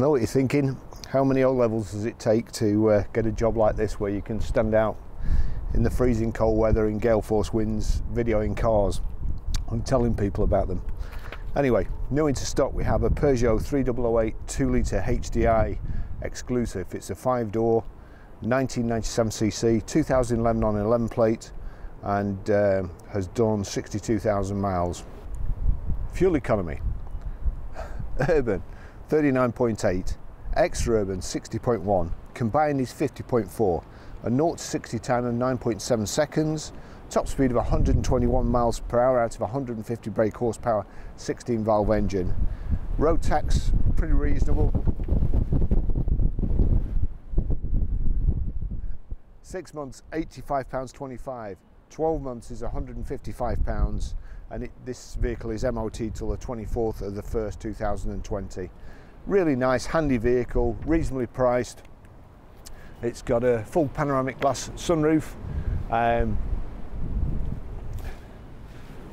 Know what you're thinking. How many O levels does it take to uh, get a job like this where you can stand out in the freezing cold weather in gale force winds videoing cars and telling people about them? Anyway, new into stock we have a Peugeot 3008 2 litre HDI exclusive. It's a five door 1997cc 2011 on 11 plate and uh, has done 62,000 miles. Fuel economy urban 39.8, extra urban 60.1, combined is 50.4, a 0 to 60 time of 9.7 seconds, top speed of 121 miles per hour out of 150 brake horsepower, 16 valve engine. Road tax pretty reasonable. Six months, £85.25. 12 months is £155 and it, this vehicle is MOT till the 24th of the 1st 2020 really nice handy vehicle reasonably priced. It's got a full panoramic glass sunroof um,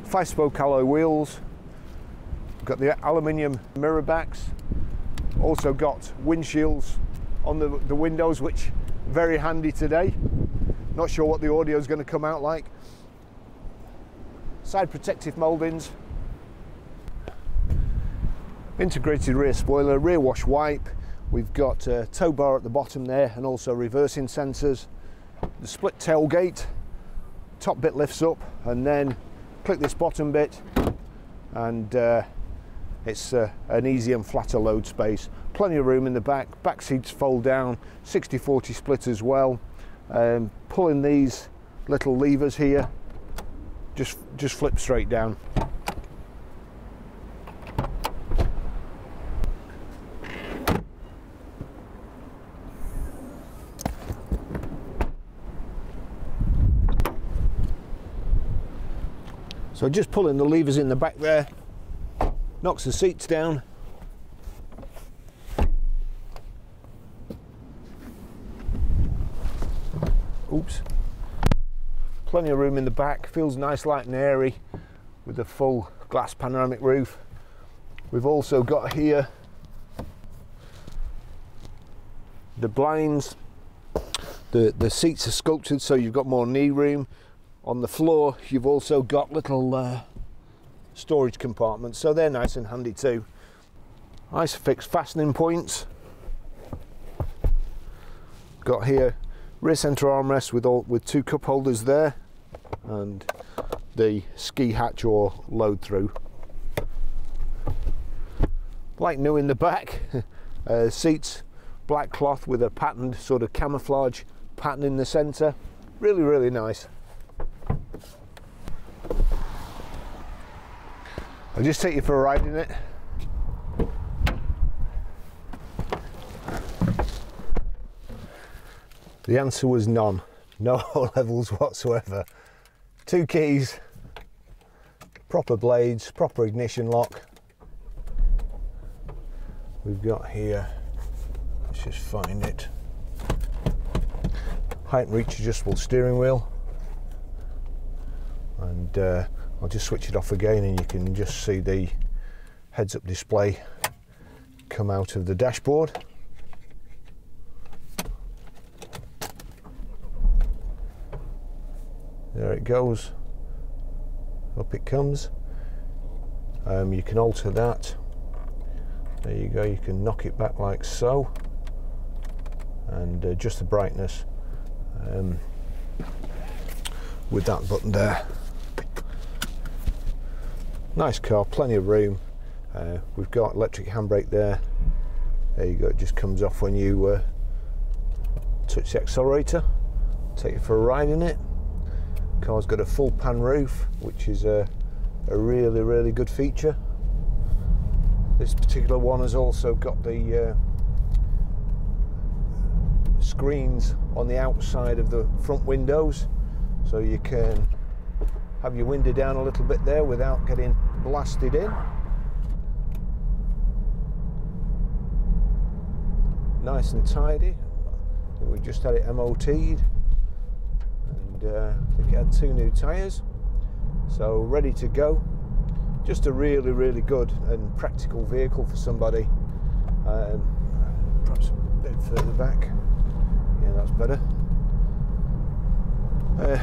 five spoke alloy wheels got the aluminium mirror backs also got windshields on the, the windows which very handy today. Not sure what the audio is going to come out like. Side protective mouldings, integrated rear spoiler, rear wash wipe, we've got a tow bar at the bottom there and also reversing sensors, the split tailgate, top bit lifts up and then click this bottom bit and uh, it's uh, an easy and flatter load space. Plenty of room in the back, back seats fold down, 60-40 split as well. Um, pulling these little levers here just just flip straight down. So just pulling the levers in the back there, knocks the seats down. Oops. Plenty of room in the back. Feels nice light and airy with the full glass panoramic roof. We've also got here the blinds. The the seats are sculpted so you've got more knee room on the floor you've also got little uh, storage compartments. So they're nice and handy too. Isofix fastening points. Got here rear center armrest with all with two cup holders there and the ski hatch or load through. Like new in the back uh, seats black cloth with a patterned sort of camouflage pattern in the center really really nice I'll just take you for a ride in it The answer was none. No levels whatsoever. Two keys, proper blades, proper ignition lock. We've got here, let's just find it, height and reach adjustable steering wheel. And uh, I'll just switch it off again and you can just see the heads up display come out of the dashboard. there it goes. Up it comes. Um, you can alter that. There you go you can knock it back like so. And adjust the brightness um, with that button there nice car plenty of room. Uh, we've got electric handbrake there. There you go it just comes off when you uh, touch the accelerator. Take you for a ride in it. Car's got a full pan roof, which is a, a really, really good feature. This particular one has also got the uh, screens on the outside of the front windows, so you can have your window down a little bit there without getting blasted in. Nice and tidy. We just had it MOT'd and uh, I think it had two new tyres so ready to go just a really really good and practical vehicle for somebody um, perhaps a bit further back. Yeah, that's better. Uh,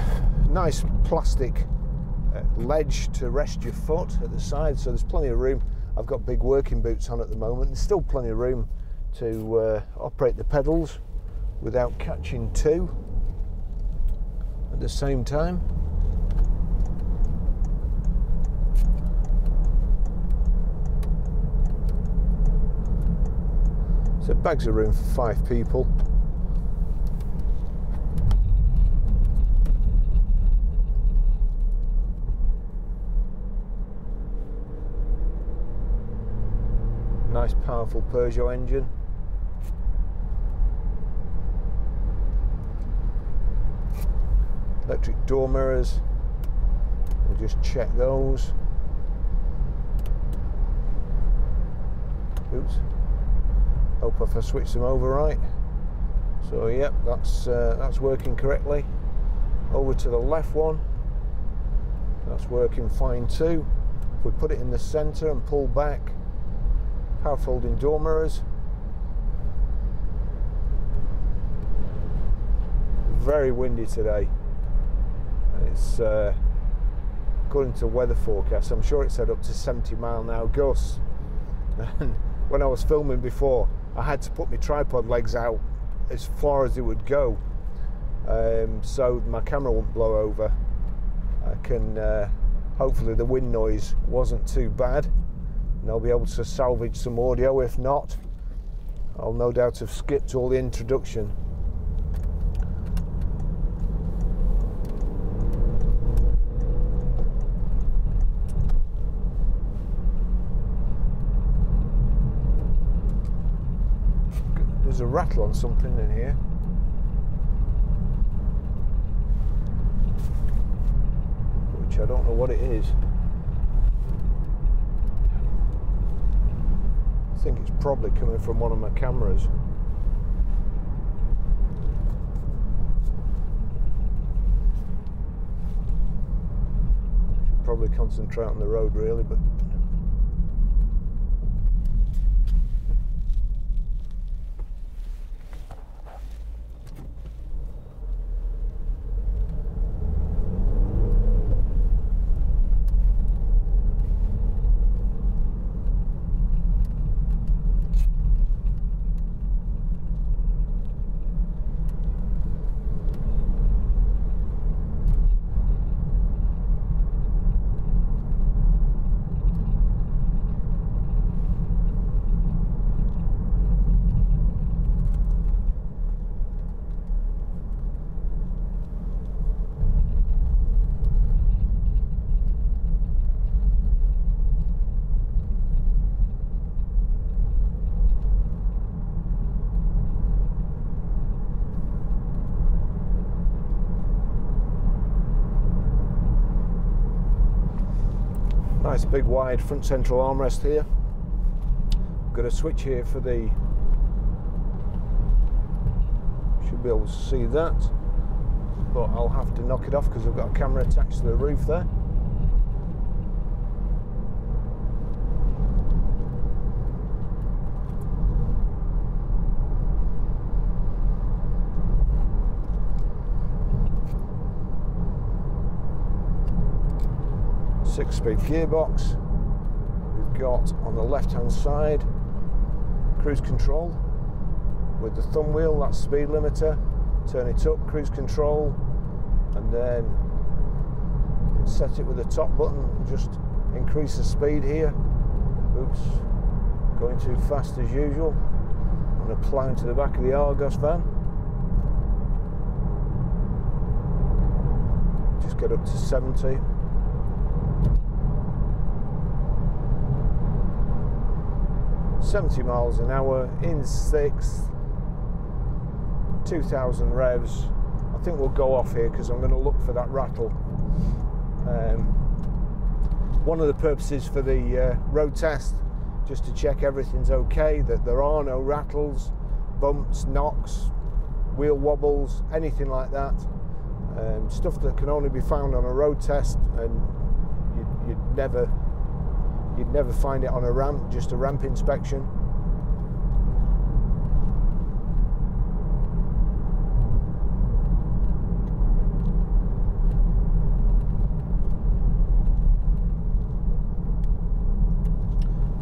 nice plastic ledge to rest your foot at the side, so there's plenty of room. I've got big working boots on at the moment. There's still plenty of room to uh, operate the pedals without catching two at the same time. So bags of room for five people. Nice powerful Peugeot engine. Electric door mirrors. We'll just check those. Oops hope if I switch them over right so yep that's uh, that's working correctly over to the left one that's working fine too if we put it in the center and pull back power folding door mirrors very windy today. And it's uh, according to weather forecast I'm sure it said up to 70 mile an hour gusts. And when I was filming before I had to put my tripod legs out as far as it would go. Um, so my camera won't blow over. I can, uh, hopefully the wind noise wasn't too bad and I'll be able to salvage some audio. If not, I'll no doubt have skipped all the introduction there's a rattle on something in here. Which I don't know what it is. Think it's probably coming from one of my cameras. Probably concentrate on the road really, but nice big wide front central armrest here. Got a switch here for the should be able to see that. But I'll have to knock it off because I've got a camera attached to the roof there six speed gearbox. We've got on the left hand side cruise control with the thumb wheel, that's speed limiter. Turn it up, cruise control, and then set it with the top button, just increase the speed here. Oops, going too fast as usual. I'm going to plow into the back of the Argos van. Just get up to 70. 70 miles an hour in sixth, 2000 revs. I think we'll go off here because I'm going to look for that rattle. Um, one of the purposes for the uh, road test, just to check everything's okay, that there are no rattles, bumps, knocks, wheel wobbles, anything like that. Um, stuff that can only be found on a road test and you'd, you'd never You'd never find it on a ramp, just a ramp inspection.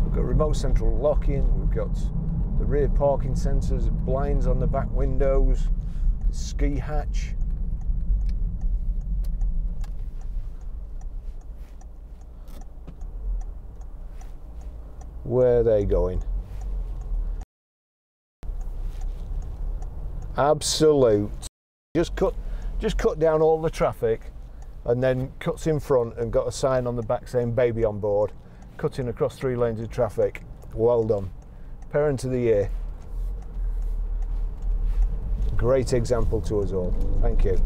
We've got remote central locking, we've got the rear parking sensors, blinds on the back windows, ski hatch. Where are they going? Absolute. Just cut just cut down all the traffic and then cuts in front and got a sign on the back saying baby on board, cutting across three lanes of traffic. Well done. Parent of the year. Great example to us all. Thank you.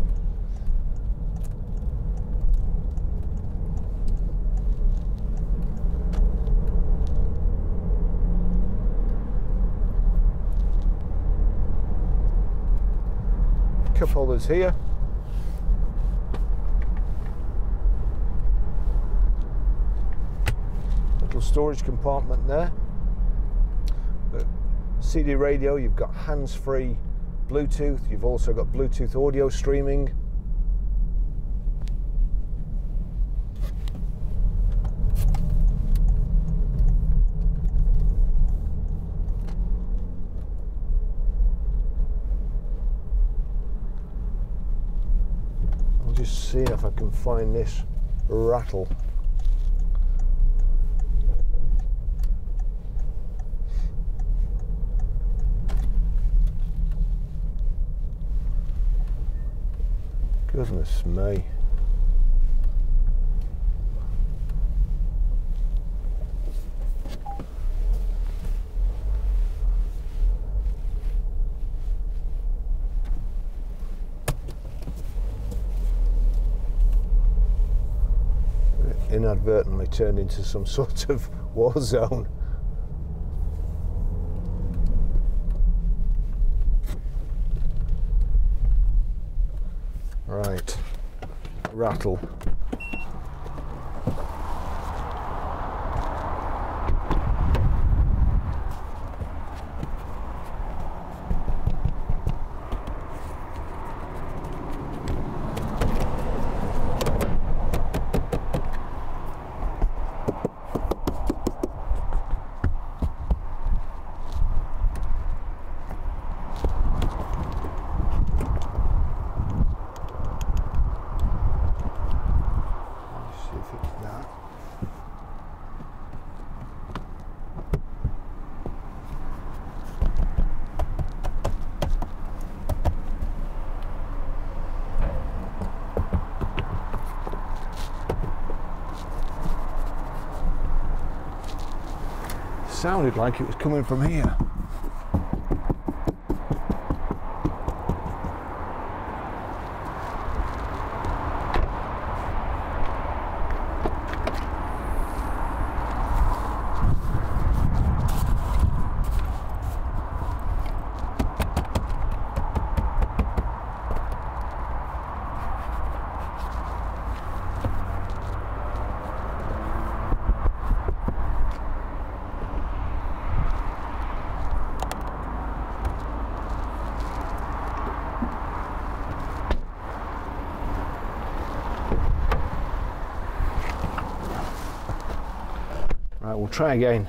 Cup holders here. Little storage compartment there. CD radio, you've got hands-free Bluetooth, you've also got Bluetooth audio streaming. I'll just see if I can find this rattle. Goodness me. Inadvertently turned into some sort of war zone. Right, rattle. Let's see if it's that. Sounded like it was coming from here. Try again.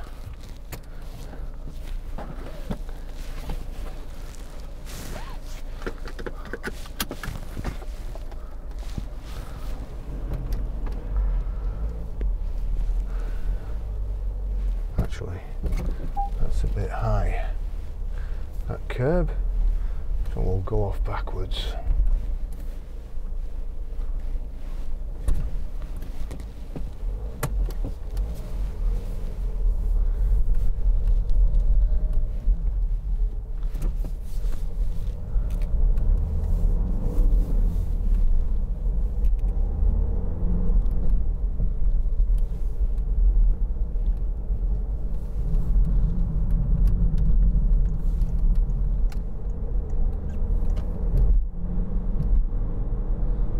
Actually, that's a bit high. That curb, so we'll go off backwards.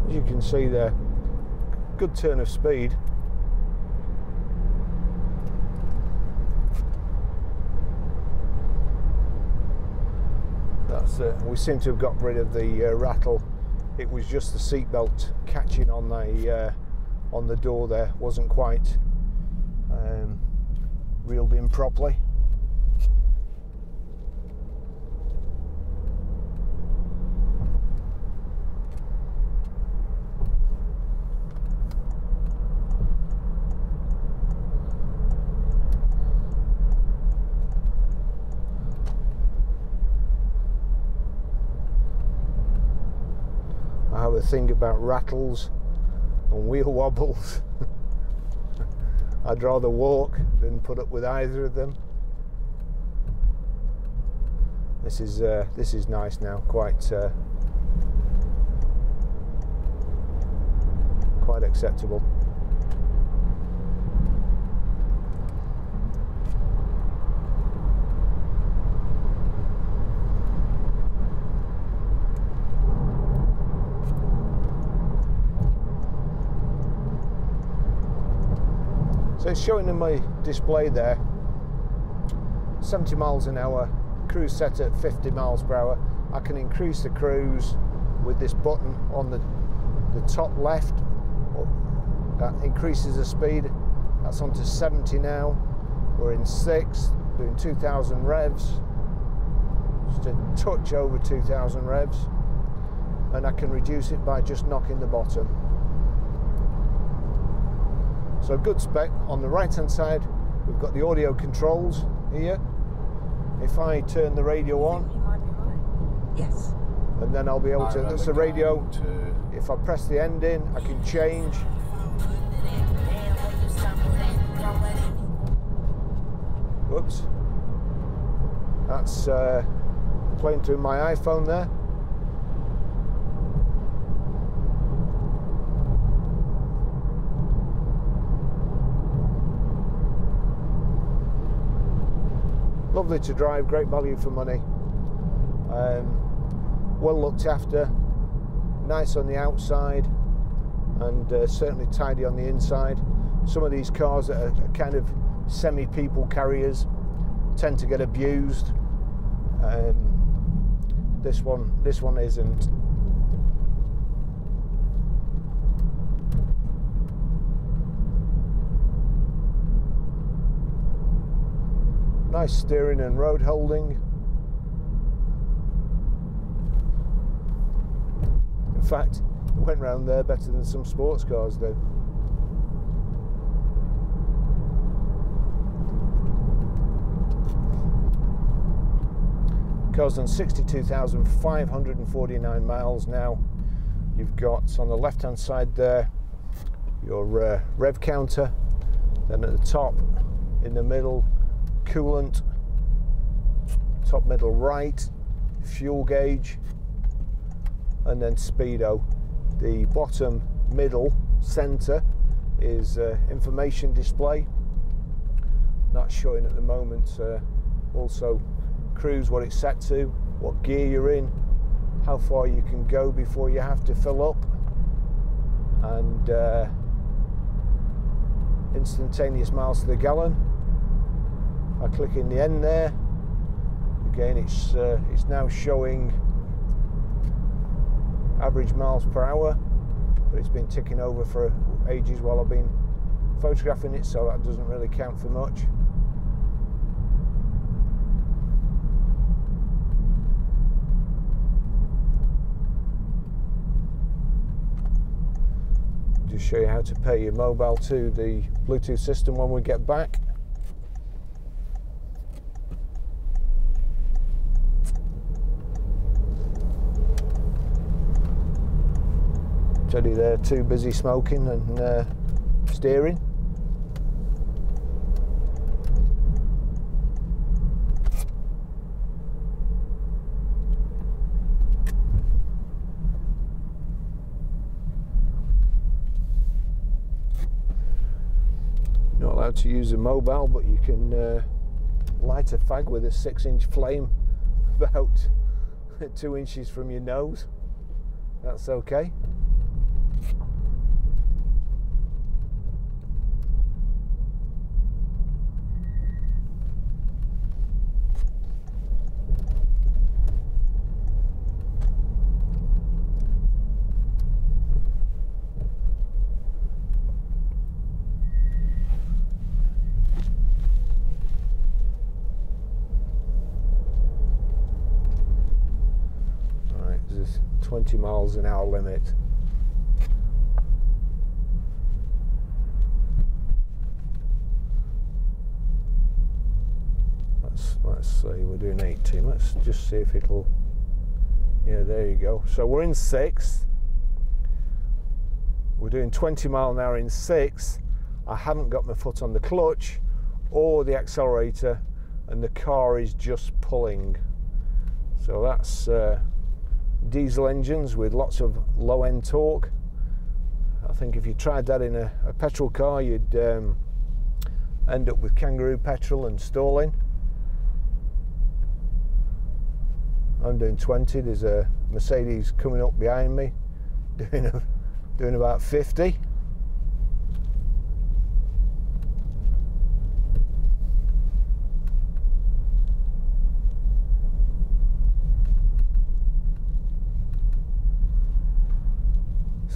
As you can see there, good turn of speed. That's it. We seem to have got rid of the uh, rattle. It was just the seatbelt catching on the uh, on the door there. wasn't quite um, reeled in properly. Thing about rattles and wheel wobbles. I'd rather walk than put up with either of them. This is uh, this is nice now, quite uh, quite acceptable. So it's showing in my display there 70 miles an hour, cruise set at 50 miles per hour. I can increase the cruise with this button on the, the top left. That increases the speed. That's on to 70 now. We're in six, doing 2,000 revs. Just a touch over 2,000 revs. And I can reduce it by just knocking the bottom. So good spec. On the right hand side, we've got the audio controls here. If I turn the radio on, might be right. Yes. and then I'll be able to, that's the radio. To If I press the end in, I can change. Whoops. That's uh, playing through my iPhone there. Lovely to drive, great value for money. Um, well looked after, nice on the outside, and uh, certainly tidy on the inside. Some of these cars that are kind of semi people carriers tend to get abused. Um, this one, this one isn't. Nice steering and road holding. In fact, it went round there better than some sports cars do. Car's done 62,549 miles now. You've got on the left hand side there your uh, rev counter, then at the top, in the middle, coolant, top middle right, fuel gauge, and then speedo. The bottom middle center is uh, information display. Not showing at the moment. Uh, also, cruise what it's set to, what gear you're in, how far you can go before you have to fill up, and uh, instantaneous miles to the gallon. I click in the end there. Again, it's uh, it's now showing average miles per hour, but it's been ticking over for ages while I've been photographing it, so that doesn't really count for much. Just show you how to pair your mobile to the Bluetooth system when we get back. Teddy there, too busy smoking and uh, steering. Not allowed to use a mobile, but you can uh, light a fag with a six inch flame about two inches from your nose. That's okay. 20 miles an hour limit. Let's, let's see, we're doing 18. Let's just see if it'll. Yeah, there you go. So we're in sixth. We're doing 20 mile an hour in sixth. I haven't got my foot on the clutch or the accelerator, and the car is just pulling. So that's uh, diesel engines with lots of low end torque. I think if you tried that in a, a petrol car, you'd um, end up with kangaroo petrol and stalling. I'm doing 20. There's a Mercedes coming up behind me, doing a, doing about 50.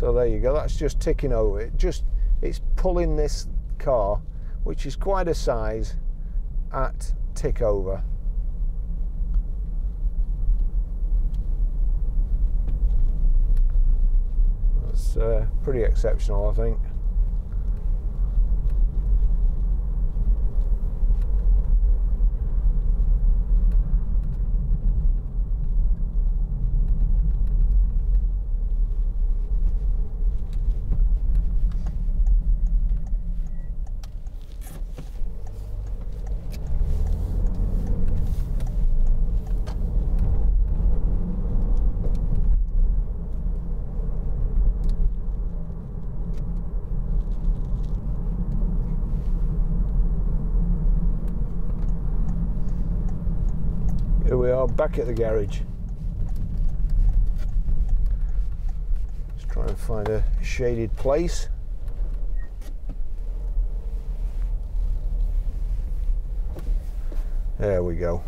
So there you go. That's just ticking over. It just it's pulling this car, which is quite a size, at tick over. That's uh, pretty exceptional, I think. Here we are back at the garage. Let's try and find a shaded place. There we go.